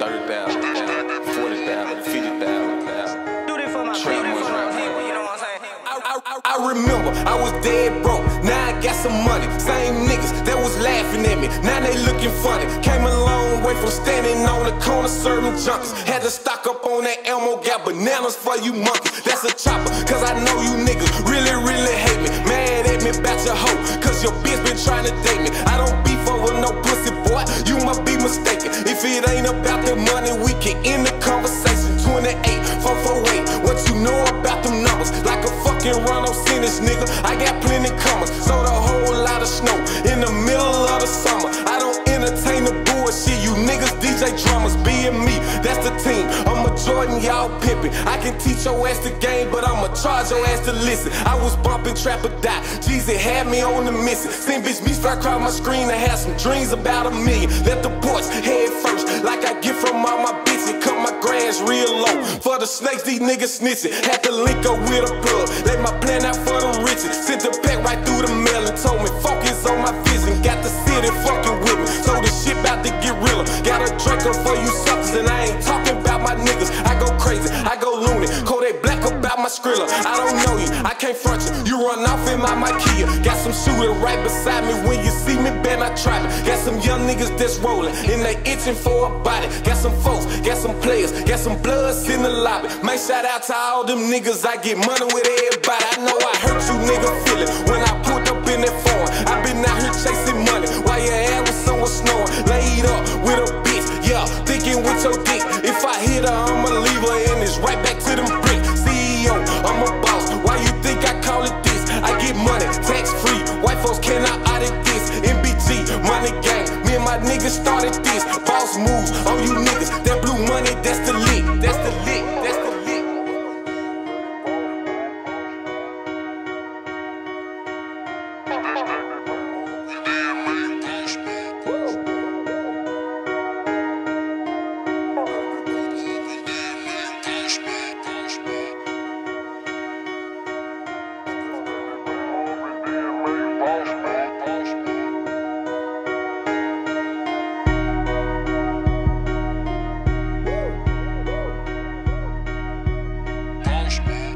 30,000, 40,000, 50,000. Do this for my people, my people, you know what I'm saying? I, I, I remember I was dead broke. Now I got some money. Same niggas that was laughing at me. Now they looking funny. Came a long way from standing on the corner serving junkies. Had to stock up on that Elmo. Got bananas for you monkeys. That's a chopper. Cause I know you niggas really, really hate me. Mad at me about your hoe. Cause your bitch been trying to date me. I it ain't about the money, we can end the conversation. 28, 448. What you know about them numbers? Like a fucking on Sinners, nigga. I got plenty comers. Sold a whole lot of snow in the middle of the summer. I don't entertain the bullshit. You niggas DJ drummers, being me, Y'all pimpin'. I can teach your ass the game, but I'ma charge your ass to listen. I was bumping trap or die. Jeezy had me on the mission. Seen bitch me start crying my screen I had some dreams about a million. Let the boys head first, like I get from all my bitches. Cut my grass real low. For the snakes, these niggas snitching. Had to link up with a plug. Lay my plan out for the riches. Sent the pack right through the mail Got a drinker for you suckers, and I ain't talking about my niggas. I go crazy, I go loony. Kodak black about my skrilla. I don't know you, I can't front you. You run off in my Makia. Got some shooter right beside me. When you see me, better not try me. Got some young niggas that's rolling, and they itching for a body. Got some folks, got some players, got some bloods in the lobby. Man, shout out to all them niggas. I get money with everybody. I know I hurt you nigga feeling when I pulled up in that phone. I been out here chasing with your dick. If I hit her, I'ma leave her and it's right back to them bricks. CEO, I'm a boss. Why you think I call it this? I get money, tax free. White folks cannot audit this. MBG, money gang. Me and my niggas started this. Boss moves on you flashback.